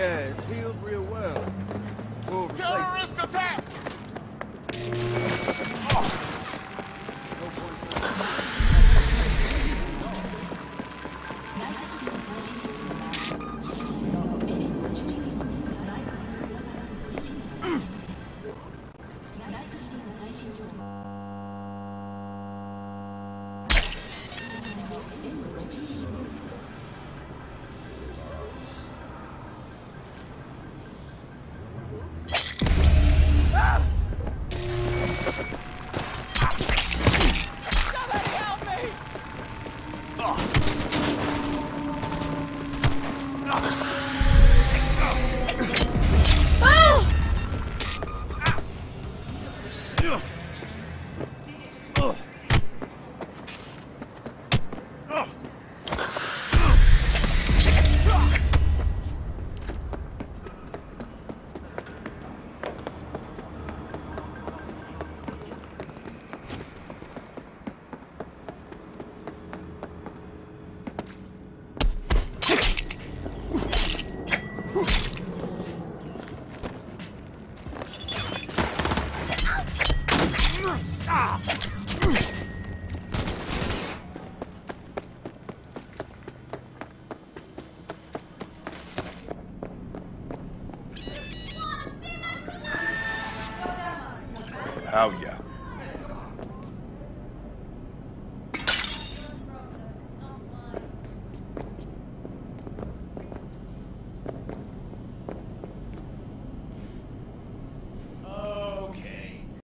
Yeah, it healed real well. Terrorist attack! Hell yeah.